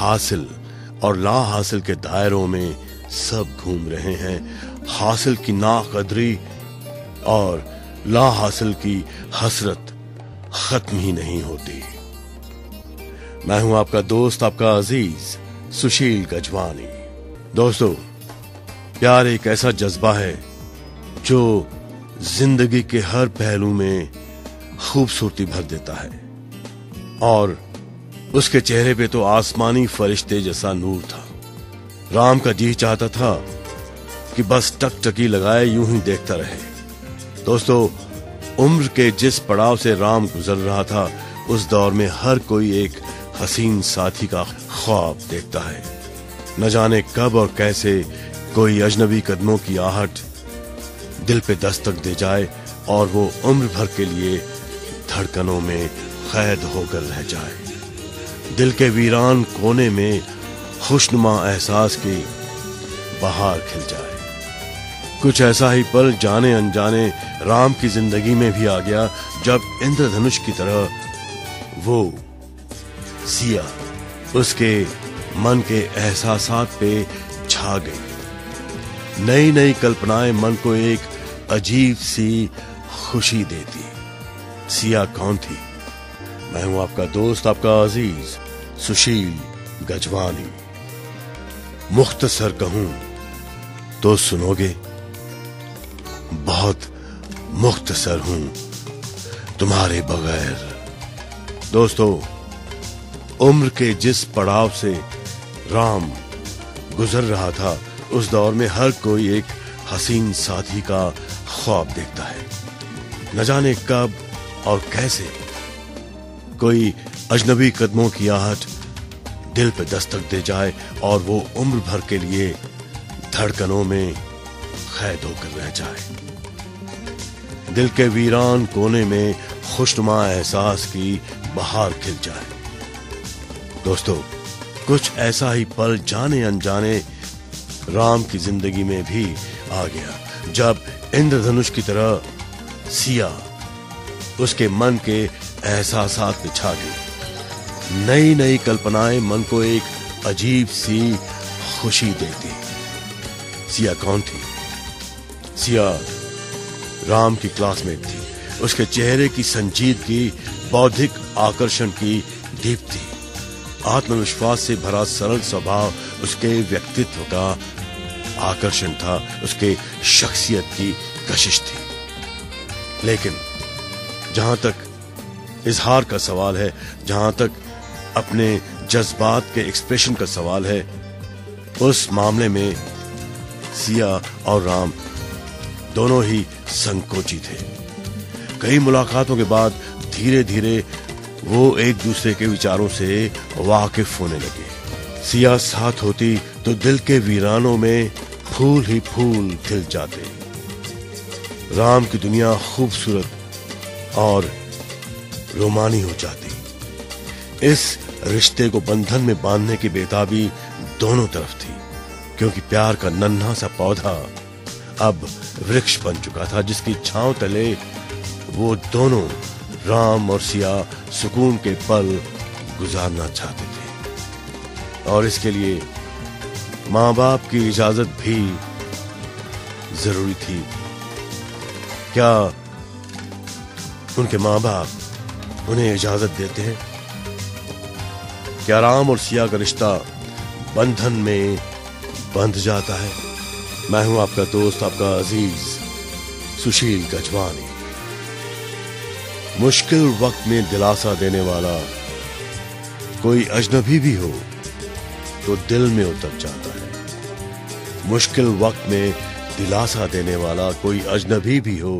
हासिल और ला हासिल के दायरों में सब घूम रहे हैं। हासिल की नाकदरी और ला हासिल की हसरत खत्म ही नहीं होती। मैं हूँ आपका दोस्त, आपका अज़ीज़ सुशील गजवानी। दोस्तों, प्यार एक ऐसा जज्बा है जो ज़िंदगी के हर पहलू में खूबसूरती भर देता है और उसके चेहरे पे तो आसमानी फरिश्ते जैसा नूर था। राम का जी चाहता था कि बस टकटकी लगाए यूँ ही देखता रहे। दोस्तों, उम्र के जिस पड़ाव से राम गुजर रहा था, उस दौर में हर कोई एक हसीन साथी का ख्वाब देखता है। न जाने कब और कैसे कोई अजनबी कदमों की आहट दिल पे दस्तक दे जाए और वो उम्र भर के लिए धड़कनों में कैद होकर रह जाए। दिल के वीरान कोने में खुशनुमा एहसास की बहार खिल जाए। कुछ ऐसा ही पल जाने अनजाने राम की ज़िंदगी में भी आ गया, जब इंद्रधनुष की तरह वो सिया उसके मन के एहसासात पे छा गई। नई नई कल्पनाएँ मन को एक अजीब सी खुशी देती। सिया कौन थी? मैं हूँ आपका दोस्त, आपका अज़ीज़, सुशील गजवानी। मुख्तसर कहूँ तो सुनोगे, बहुत मुख्तसर हूँ तुम्हारे बगैर। दोस्तों, उम्र के जिस पड़ाव से राम गुजर रहा था, उस दौर में हर कोई एक हसीन साथी का ख्वाब देखता है। न जाने कब और कैसे कोई अजनबी कदमों की आहट दिल पे दस्तक दे जाए और वो उम्र भर के लिए धड़कनों में कैद होकर रह जाए। दिल के वीरान कोने में खुशनुमा एहसास की बहार खिल जाए। दोस्तों, कुछ ऐसा ही पल जाने अनजाने राम की ज़िंदगी में भी आ गया, जब इंद्रधनुष की तरह सिया उसके मन के एहसासात बिछा गई नई नई कल्पनाएँ मन को एक अजीब सी खुशी देती। सिया कौन थी? सिया राम की क्लासमेट थी। उसके चेहरे की संजीदगी बौद्धिक आकर्षण की दीप्ति आत्मविश्वास से भरा सरल स्वभाव उसके व्यक्तित्व का आकर्षण था। उसके शख्सियत की कशिश थी। लेकिन जहाँ तक इजहार का सवाल है, जहाँ तक अपने जज्बात के एक्सप्रेशन का सवाल है। उस मामले में सिया और राम दोनों ही संकोची थे। कई मुलाकातों के बाद धीरे धीरे वो एक दूसरे के विचारों से वाकिफ होने लगे। सिया साथ होती तो दिल के वीरानों में फूल ही फूल खिल जाते। राम की दुनिया खूबसूरत और रोमानी हो जाती। इस रिश्ते को बंधन में बांधने की बेताबी दोनों तरफ़ थी, क्योंकि प्यार का नन्हा सा पौधा अब वृक्ष बन चुका था, जिसकी छांव तले वो दोनों राम और सिया सुकून के पल गुजारना चाहते थे। और इसके लिए माँ बाप की इजाज़त भी ज़रूरी थी। क्या उनके माँ बाप उन्हें इजाज़त देते हैं। क्या राम और सिया का रिश्ता बंधन में बंध जाता है। मैं हूँ आपका दोस्त, आपका अज़ीज़, सुशील गजवानी। मुश्किल वक्त में दिलासा देने वाला कोई अजनबी भी हो तो दिल में उतर जाता है। मुश्किल वक्त में दिलासा देने वाला कोई अजनबी भी हो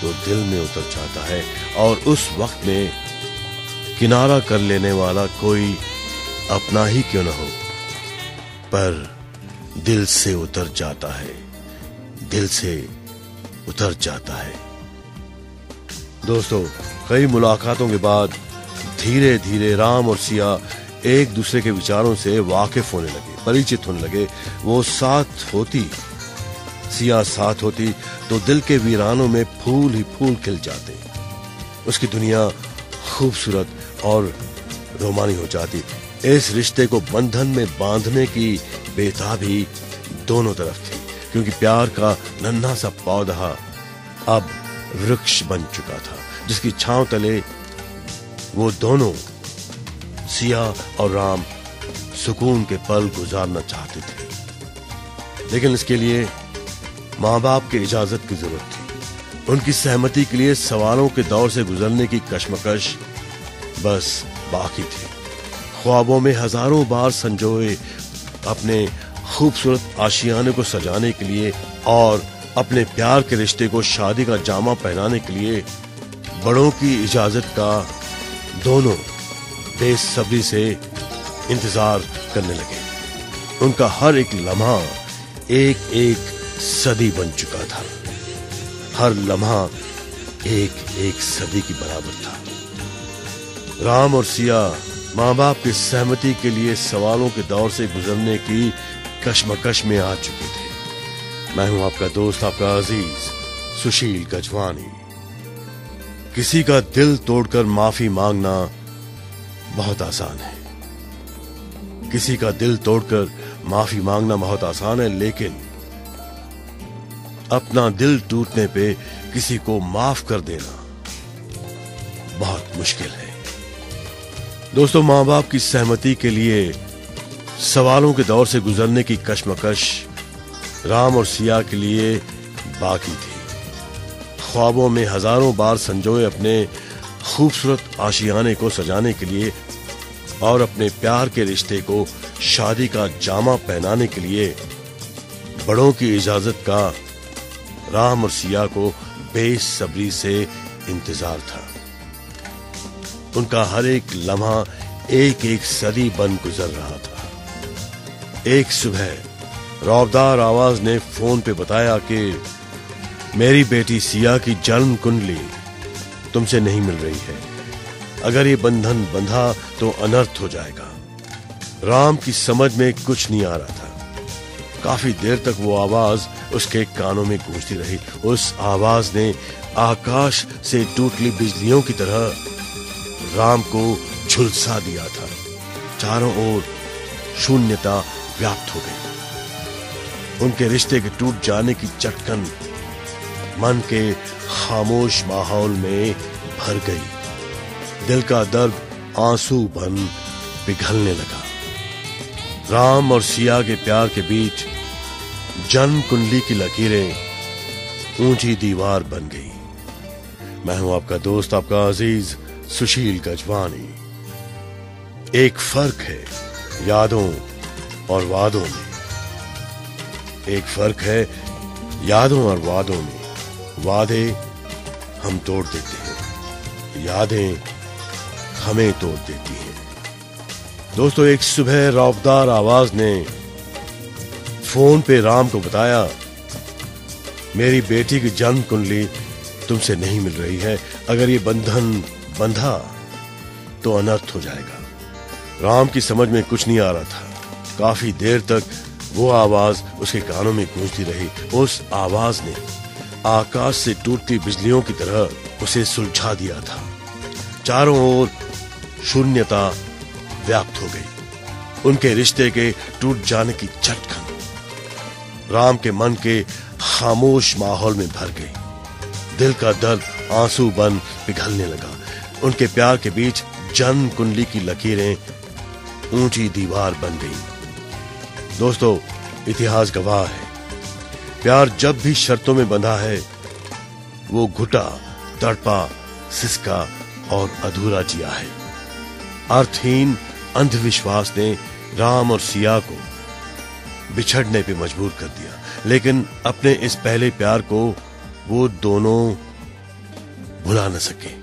तो दिल में उतर जाता है। और उस वक्त में किनारा कर लेने वाला कोई अपना ही क्यों ना हो? पर दिल से उतर जाता है। दिल से उतर जाता है। दोस्तों, कई मुलाकातों के बाद धीरे धीरे राम और सिया एक दूसरे के विचारों से वाकिफ होने लगे, परिचित होने लगे। वो साथ होती, सिया साथ होती तो दिल के वीरानों में फूल ही फूल खिल जाते। उसकी दुनिया खूबसूरत और रोमानी हो जाती। इस रिश्ते को बंधन में बांधने की बेताबी दोनों तरफ़ थी, क्योंकि प्यार का नन्हा सा पौधा अब वृक्ष बन चुका था, जिसकी छांव तले वो दोनों सिया और राम सुकून के पल गुजारना चाहते थे। लेकिन इसके लिए माँ बाप की इजाज़त की ज़रूरत थी। उनकी सहमति के लिए सवालों के दौर से गुजरने की कश्मकश बस बाकी थी। ख्वाबों में हज़ारों बार संजोए अपने खूबसूरत आशियाने को सजाने के लिए और अपने प्यार के रिश्ते को शादी का जामा पहनाने के लिए बड़ों की इजाज़त का दोनों बेसब्री से इंतज़ार करने लगे। उनका हर एक लम्हा एक एक सदी बन चुका था। हर लम्हा एक एक सदी की बराबर था। राम और सिया माँ बाप की सहमति के लिए सवालों के दौर से गुजरने की कश्मकश में आ चुके थे। मैं हूँ आपका दोस्त, आपका अज़ीज़, सुशील गजवानी। किसी का दिल तोड़कर माफ़ी मांगना बहुत आसान है। किसी का दिल तोड़कर माफ़ी मांगना बहुत आसान है, लेकिन अपना दिल टूटने पे किसी को माफ़ कर देना बहुत मुश्किल है। दोस्तों माँ बाप की सहमति के लिए सवालों के दौर से गुजरने की कश्मकश राम और सिया के लिए बाकी थी। ख्वाबों में हज़ारों बार संजोए अपने खूबसूरत आशियाने को सजाने के लिए और अपने प्यार के रिश्ते को शादी का जामा पहनाने के लिए बड़ों की इजाज़त का राम और सिया को बेसब्री से इंतज़ार था। उनका हर एक लम्हा एक एक सदी बन गुजर रहा था। एक सुबह, रौबदार आवाज़ ने फ़ोन पे बताया कि मेरी बेटी सिया की जन्म कुंडली तुमसे नहीं मिल रही है। अगर ये बंधन बंधा तो अनर्थ हो जाएगा। राम की समझ में कुछ नहीं आ रहा था। काफ़ी देर तक वो आवाज़ उसके कानों में गूंजती रही। उस आवाज़ ने आकाश से टूटली बिजलियों की तरह राम को झुलसा दिया था। चारों ओर शून्यता व्याप्त हो गई। उनके रिश्ते के टूट जाने की चटकन मन के खामोश माहौल में भर गई। दिल का दर्द आँसू बन पिघलने लगा। राम और सिया के प्यार के बीच जन्म कुंडली की लकीरें ऊँची दीवार बन गई। मैं हूँ आपका दोस्त, आपका अज़ीज़ सुशील गजवानी। एक फ़र्क है यादों और वादों में। एक फ़र्क है यादों और वादों में। वादे हम तोड़ देते हैं। यादें हमें तोड़ देती हैं। दोस्तों, एक सुबह रौबदार आवाज़ ने फ़ोन पे राम को बताया, मेरी बेटी की जन्म कुंडली तुमसे नहीं मिल रही है। अगर ये बंधन बंधा तो अनर्थ हो जाएगा। राम की समझ में कुछ नहीं आ रहा था। काफ़ी देर तक वो आवाज़ उसके कानों में गूंजती रही। उस आवाज़ ने आकाश से टूटती बिजलियों की तरह उसे सुलझा दिया था। चारों ओर शून्यता व्याप्त हो गई। उनके रिश्ते के टूट जाने की झटकन राम के मन के खामोश माहौल में भर गई। दिल का दर्द आँसू बन पिघलने लगा। उनके प्यार के बीच जन्म कुंडली की लकीरें ऊँची दीवार बन गई। दोस्तों, इतिहास गवाह है। प्यार जब भी शर्तों में बंधा है, वो घुटा, तड़पा, सिसका और अधूरा जिया है। अर्थहीन अंधविश्वास ने राम और सिया को बिछड़ने पे मजबूर कर दिया। लेकिन अपने इस पहले प्यार को वो दोनों भुला न सके।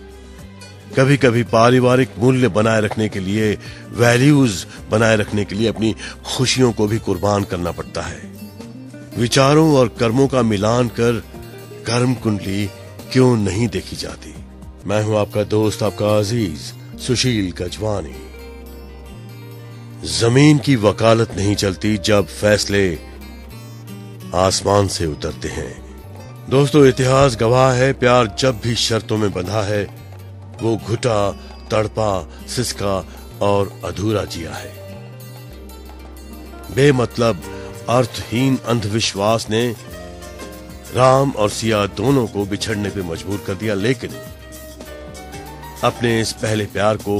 कभी कभी पारिवारिक मूल्य बनाए रखने के लिए वैल्यूज़ बनाए रखने के लिए अपनी खुशियों को भी कुर्बान करना पड़ता है। विचारों और कर्मों का मिलान कर कर्म कुंडली क्यों नहीं देखी जाती? मैं हूँ आपका दोस्त, आपका अज़ीज़, सुशील गजवानी। ज़मीन की वकालत नहीं चलती जब फैसले आसमान से उतरते हैं। दोस्तों, इतिहास गवाह है, प्यार जब भी शर्तों में बंधा है वो घुटा, तड़पा, सिसका और अधूरा जिया है। बेमतलब अर्थहीन अंधविश्वास ने राम और सिया दोनों को बिछड़ने पे मजबूर कर दिया, लेकिन अपने इस पहले प्यार को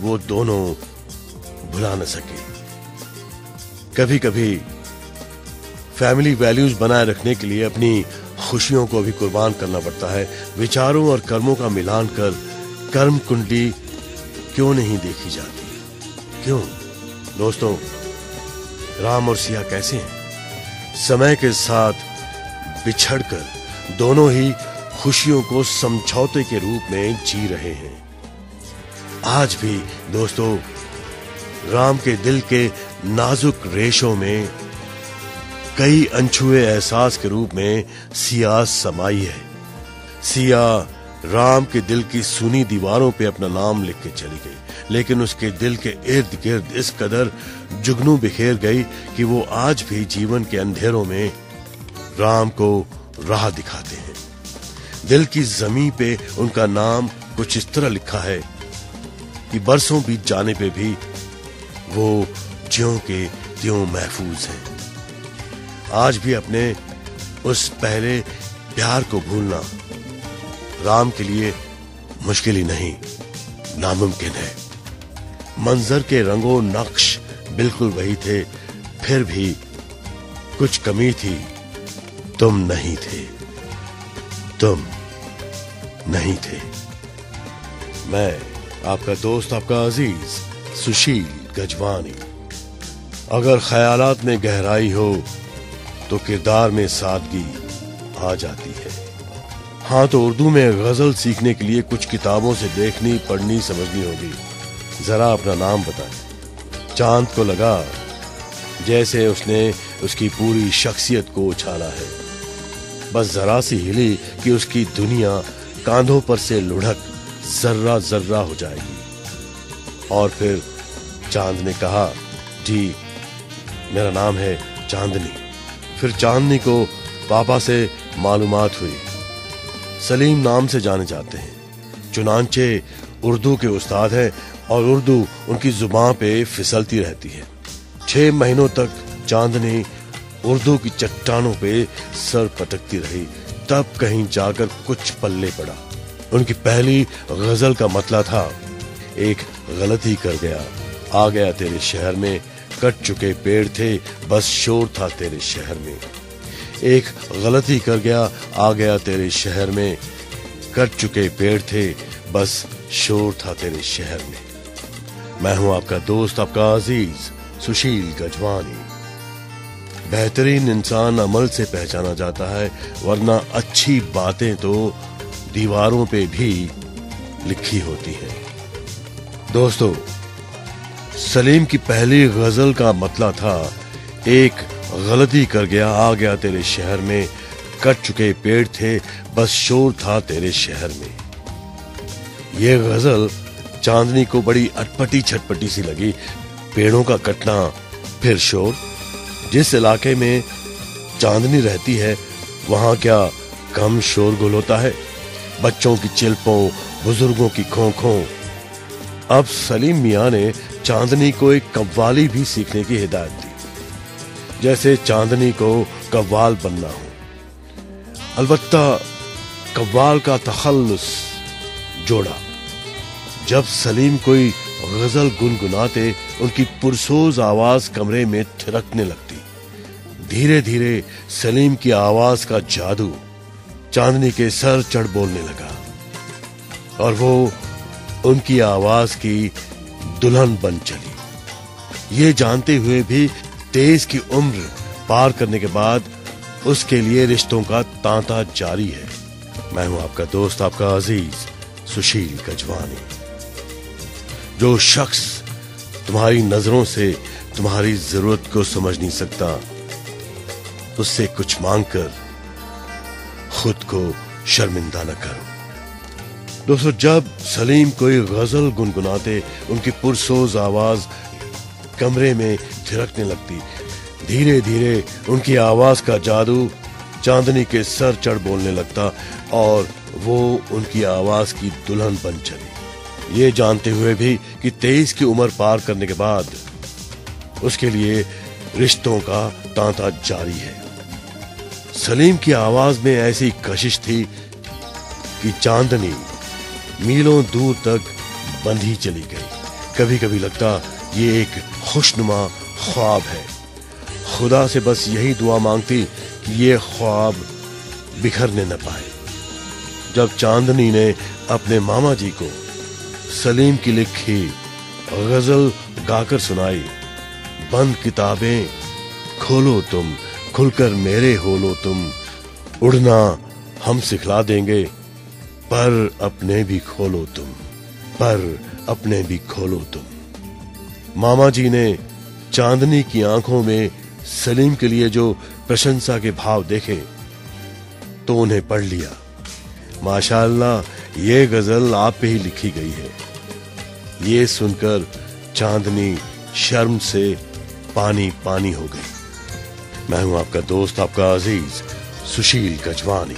वो दोनों भुला न सके। कभी कभी फैमिली वैल्यूज़ बनाए रखने के लिए अपनी खुशियों को भी कुर्बान करना पड़ता है। विचारों और कर्मों का मिलान कर कर्म कुंडली क्यों नहीं देखी जाती? क्यों? दोस्तों, राम और सिया कैसे हैं? समय के साथ बिछड़कर दोनों ही खुशियों को समझौते के रूप में जी रहे हैं। आज भी, दोस्तों, राम के दिल के नाजुक रेशों में कई अनछुए एहसास के रूप में सिया समाई है। सिया राम के दिल की सुनी दीवारों पे अपना नाम लिख के चली गई, लेकिन उसके दिल के इर्द गिर्द इस कदर जुगनू बिखेर गई कि वो आज भी जीवन के अंधेरों में राम को राह दिखाते हैं। दिल की जमी पे उनका नाम कुछ इस तरह लिखा है कि बरसों बीत जाने पे भी वो ज्यो के त्यों महफूज हैं। आज भी अपने उस पहले प्यार को भूलना राम के लिए मुश्किल ही नहीं, नामुमकिन है। मंजर के रंगों नक्श बिल्कुल वही थे, फिर भी कुछ कमी थी, तुम नहीं थे। तुम नहीं थे। मैं, आपका दोस्त, आपका अज़ीज़ सुशील गजवानी। अगर ख्यालात में गहराई हो तो किरदार में सादगी आ जाती है। हाँ तो उर्दू में गज़ल सीखने के लिए कुछ किताबों से देखनी, पढ़नी, समझनी होगी। जरा अपना नाम बताएँ। चाँद को लगा, जैसे उसने उसकी पूरी शख्सियत को उछाला है। बस जरा सी हिली कि उसकी दुनिया कांधों पर से लुढ़क जर्रा जर्रा हो जाएगी। और फिर चाँद ने कहा, जी, मेरा नाम है चांदनी। फिर चांदनी को पापा से मालूमात हुई। सलीम नाम से जाने जाते हैं। चुनाचे उर्दू के उस्ताद हैं और उर्दू उनकी ज़ुबान पे फिसलती रहती है। छह महीनों तक चांदनी उर्दू की चट्टानों पे सर पटकती रही। तब कहीं जाकर कुछ पल्ले पड़ा। उनकी पहली गज़ल का मतला था, एक गलती कर गया, आ गया तेरे शहर में कट चुके पेड़ थे, बस शोर था तेरे शहर में। एक गलती कर गया, आ गया तेरे शहर में। कट चुके पेड़ थे, बस शोर था तेरे शहर में। मैं हूँ आपका दोस्त, आपका अज़ीज़, सुशील गजवानी। बेहतरीन इंसान अमल से पहचाना जाता है, वरना अच्छी बातें तो दीवारों पे भी लिखी होती हैं। दोस्तों सलीम की पहली गज़ल का मतला था, एक गलती कर गया, आ गया तेरे शहर में, कट चुके पेड़ थे, बस शोर था तेरे शहर में। ये गज़ल चांदनी को बड़ी अटपटी छटपटी सी लगी, पेड़ों का कटना फिर शोर। जिस इलाके में चांदनी रहती है, वहाँ क्या कम शोरगुल होता है? बच्चों की चिल्पों, बुज़ुर्गों की खो खो अब सलीम मियाँ ने चांदनी को एक कव्वाली भी सीखने की हिदायत दी। जैसे चांदनी को कव्वाल बनना हो। अलबत्ता कव्वाल का तखल्लुस जोड़ा। जब सलीम कोई गज़ल गुनगुनाते, उनकी पुरसोज आवाज़ कमरे में थिरकने लगती। धीरे धीरे सलीम की आवाज़ का जादू चांदनी के सर चढ़ बोलने लगा। और वो उनकी आवाज़ की दुल्हन बन चली। ये जानते हुए भी तेज की उम्र पार करने के बाद उसके लिए रिश्तों का तांता जारी है। मैं हूँ आपका दोस्त, आपका अज़ीज़ सुशील गजवानी। जो शख्स तुम्हारी नज़रों से तुम्हारी ज़रूरत को समझ नहीं सकता, उससे कुछ मांगकर खुद को शर्मिंदा न करो। दोस्तों, जब सलीम कोई गज़ल गुनगुनाते, उनकी पुरसोज आवाज़ कमरे में थिरकने लगती। धीरे धीरे उनकी आवाज़ का जादू चांदनी के सर चढ़ बोलने लगता और वो उनकी आवाज़ की दुल्हन बन चली। ये जानते हुए भी कि तेईस की उम्र पार करने के बाद उसके लिए रिश्तों का तांता जारी है। सलीम की आवाज़ में ऐसी कशिश थी कि चांदनी मीलों दूर तक बंधी चली गई। कभी कभी लगता, ये एक खुशनुमा ख्वाब है। खुदा से बस यही दुआ मांगती कि ये ख्वाब बिखरने न पाए। जब चांदनी ने अपने मामा जी को सलीम की लिखी गज़ल गाकर सुनाई, बंद किताबें, खोलो तुम, खुलकर मेरे हो लो तुम, उड़ना हम सिखला देंगे। पर अपने भी खोलो तुम, पर अपने भी खोलो तुम। मामा जी ने चांदनी की आँखों में सलीम के लिए जो प्रशंसा के भाव देखे तो उन्हें पढ़ लिया। माशाल्लाह, ये गज़ल आप पे ही लिखी गई है। ये सुनकर चांदनी शर्म से पानी पानी हो गई। मैं हूँ आपका दोस्त, आपका अज़ीज़ सुशील गजवानी।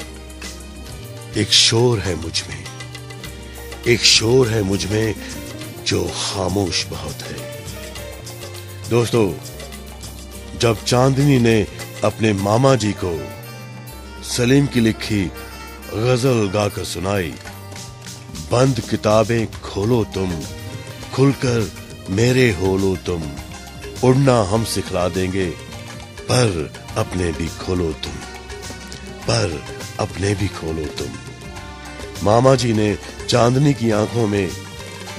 एक शोर है मुझमें, एक शोर है मुझमें जो खामोश बहुत है। दोस्तों, जब चांदनी ने अपने मामा जी को सलीम की लिखी गज़ल गाकर सुनाई, बंद किताबें खोलो तुम, खुलकर मेरे हो लो तुम, उड़ना हम सिखला देंगे, पर अपने भी खोलो तुम, पर अपने भी खोलो तुम। मामा जी ने चांदनी की आँखों में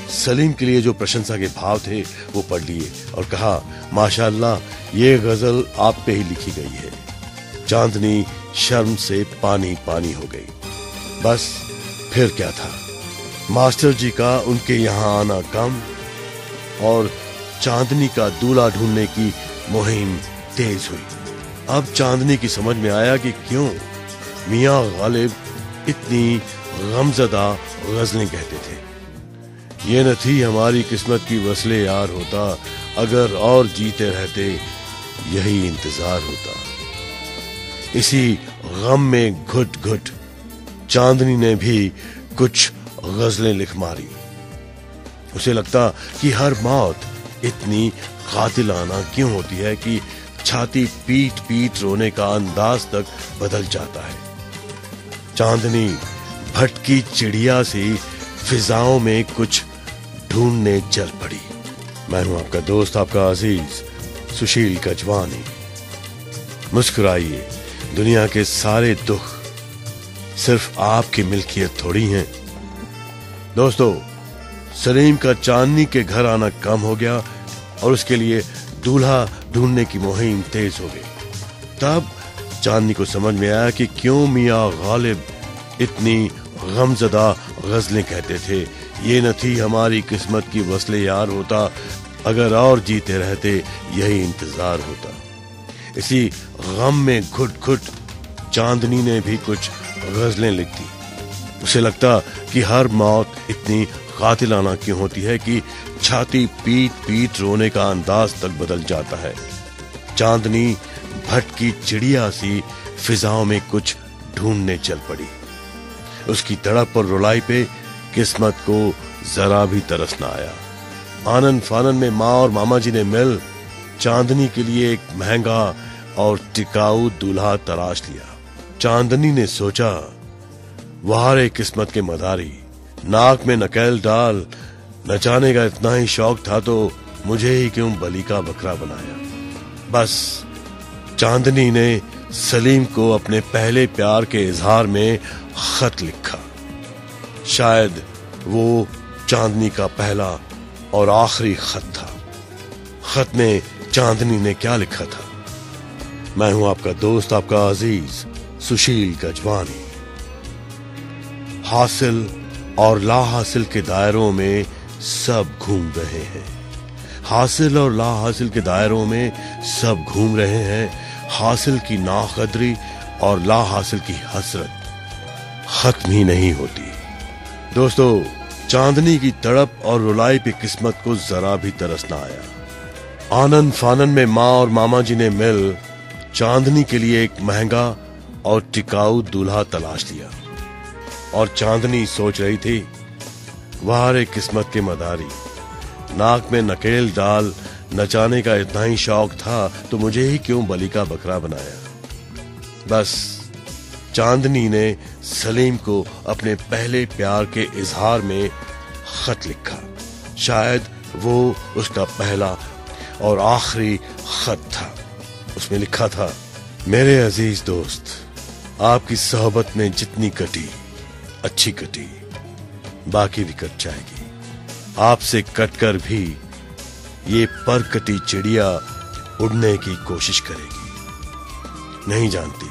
सलीम के लिए जो प्रशंसा के भाव थे, वो पढ़ लिए और कहा, माशाल्लाह, ये गज़ल आप पे ही लिखी गई है। चांदनी शर्म से पानी पानी हो गई। बस, फिर क्या था? मास्टर जी का उनके यहाँ आना कम और चांदनी का दूल्हा ढूँढने की मुहिम तेज हुई। अब चांदनी की समझ में आया कि क्यों मियाँ गालिब इतनी गमजदा गजलें कहते थे। ये न थी हमारी किस्मत की वसले यार होता, अगर और जीते रहते, यही इंतज़ार होता। इसी गम में घुट घुट चांदनी ने भी कुछ गजलें लिख मारी। उसे लगता कि हर मौत इतनी कातिलाना क्यों होती है कि छाती पीट पीट रोने का अंदाज तक बदल जाता है। चांदनी भटकी चिड़िया सी फिजाओं में कुछ ढूँढने चल पड़ी। मैं हूँ आपका दोस्त, आपका अज़ीज़, सुशील कजवानी मुस्कुराइए, दुनिया के सारे दुख सिर्फ़ आपकी मिल्कियत थोड़ी हैं। दोस्तों, सलीम का चांदनी के घर आना कम हो गया और उसके लिए दूल्हा ढूँढने की मुहिम तेज हो गई। तब चांदनी को समझ में आया कि क्यों मियाँ गालिब इतनी गमजदा गजलें कहते थे। ये न थी हमारी किस्मत की वसले यार होता, अगर और जीते रहते, यही इंतज़ार होता। इसी गम में घुट घुट चांदनी ने भी कुछ गजलें लिख दी। उसे लगता कि हर मौत इतनी कातिलाना क्यों होती है कि छाती पीट पीट रोने का अंदाज तक बदल जाता है। चांदनी भटकी चिड़िया सी फिजाओं में कुछ ढूँढने चल पड़ी। उसकी तड़प और रुलाई पे किस्मत को जरा भी तरस ना आया। आनंद फानन में माँ और मामा जी ने मिल चांदनी के लिए एक महँगा और टिकाऊ दूल्हा तराश लिया। चांदनी ने सोचा वहारे किस्मत के मदारी, नाक में नकेल डाल, नचाने का इतना ही शौक था तो मुझे ही क्यों बलि का बकरा बनाया? बस चांदनी ने सलीम को अपने पहले प्यार के इजहार में खत लिखा। शायद वो चांदनी का पहला और आखिरी खत था। खत में चांदनी ने क्या लिखा था? मैं हूँ आपका दोस्त, आपका अज़ीज़, सुशील गजवानी। हासिल और ला हासिल के दायरों में सब घूम रहे हैं। हासिल और ला हासिल के दायरों में सब घूम रहे हैं। हासिल की नाकदरी और ला हासिल की हसरत खत्म ही नहीं होती। दोस्तों, चांदनी की तड़प और रुलाई पे किस्मत को जरा भी तरस ना आया। आनंद फानन में माँ और मामा जी ने मिल चांदनी के लिए एक महँगा और टिकाऊ दूल्हा तलाश लिया। और चांदनी सोच रही थी वारे किस्मत के मदारी, नाक में नकेल डाल नचाने का इतना ही शौक था तो मुझे ही क्यों बलि का बकरा बनाया? बस, चांदनी ने सलीम को अपने पहले प्यार के इजहार में खत लिखा। शायद वो उसका पहला और आखिरी खत था। उसमें लिखा था, मेरे अज़ीज़ दोस्त, आपकी सोहबत में जितनी कटी, अच्छी कटी, बाकी भी कट जाएगी। आपसे कटकर भी ये पर कटी चिड़िया उड़ने की कोशिश करेगी। नहीं जानती।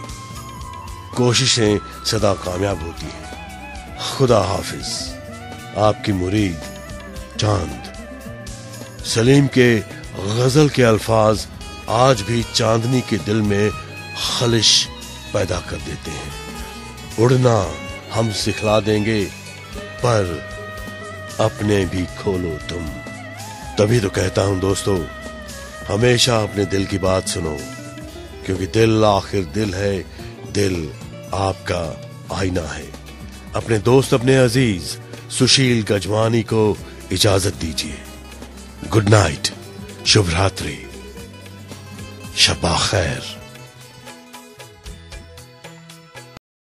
कोशिशें सदा कामयाब होती हैं। खुदा हाफिज, आपकी मुरीद चाँद। सलीम के गज़ल के अल्फाज आज भी चांदनी के दिल में खलिश पैदा कर देते हैं। उड़ना हम सिखला देंगे, पर अपने भी खोलो तुम। तभी तो कहता हूँ दोस्तों, हमेशा अपने दिल की बात सुनो, क्योंकि दिल आखिर दिल है, दिल आपका आईना है। अपने दोस्त, अपने अज़ीज़, सुशील गजवानी को इजाज़त दीजिए। गुड नाइट शुभ रात्रि शबा खैर।